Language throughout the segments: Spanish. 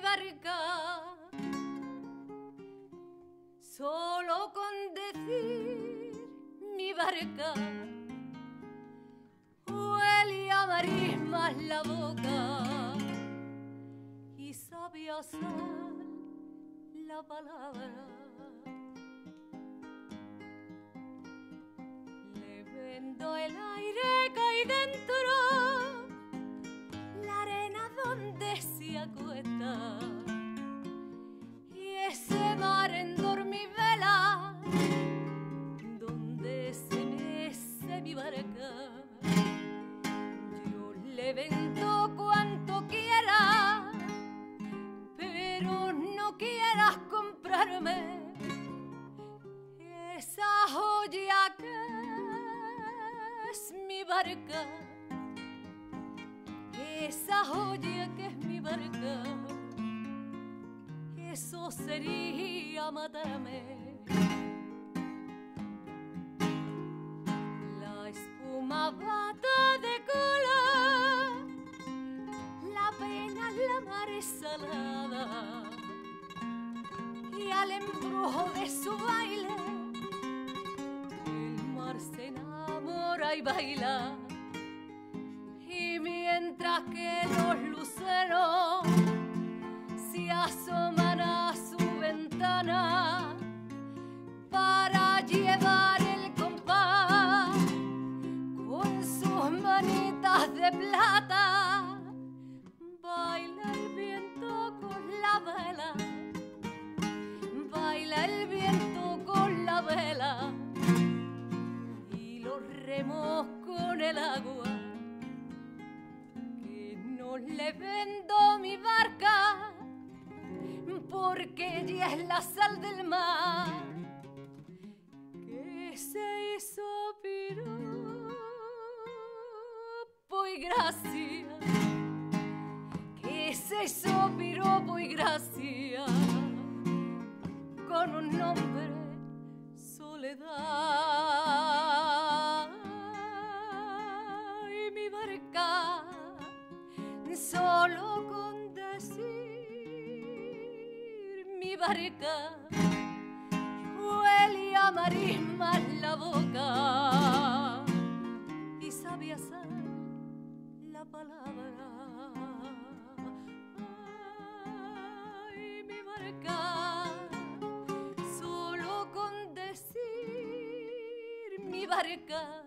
mi barca. Solo con decir mi barca huele a marismas la boca y sabe hacer la palabra. Le vendo el aire que dentro, acuesta y ese mar en dormivela donde se mece mi barca. Yo le vendo cuanto quiera, pero no quieras comprarme esa joya que es mi barca. Esa joya que es mi barca eso sería matarme. La espuma bata de cola, la pena la mar salada y al embrujo de su baile el mar se enamora y baila. Mientras que los luceros se asoman a su ventana para llevar el compás con sus manitas de plata. Porque ella es la sal del mar que se hizo piropo y gracia que se hizo piropo y gracia con un nombre soledad. Y mi barca solo con decir barca huele a marismas la boca. Y sabe hacer la palabra. Ay, mi barca, solo con decir mi barca,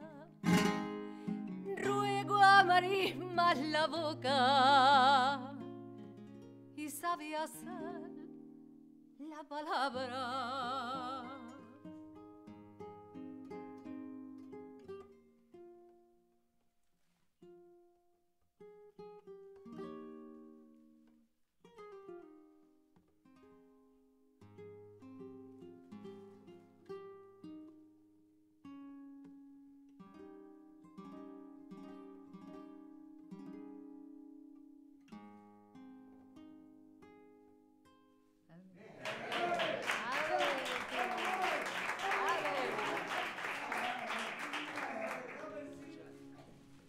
ruego a marismas la boca. Y sabe hacer la palabra.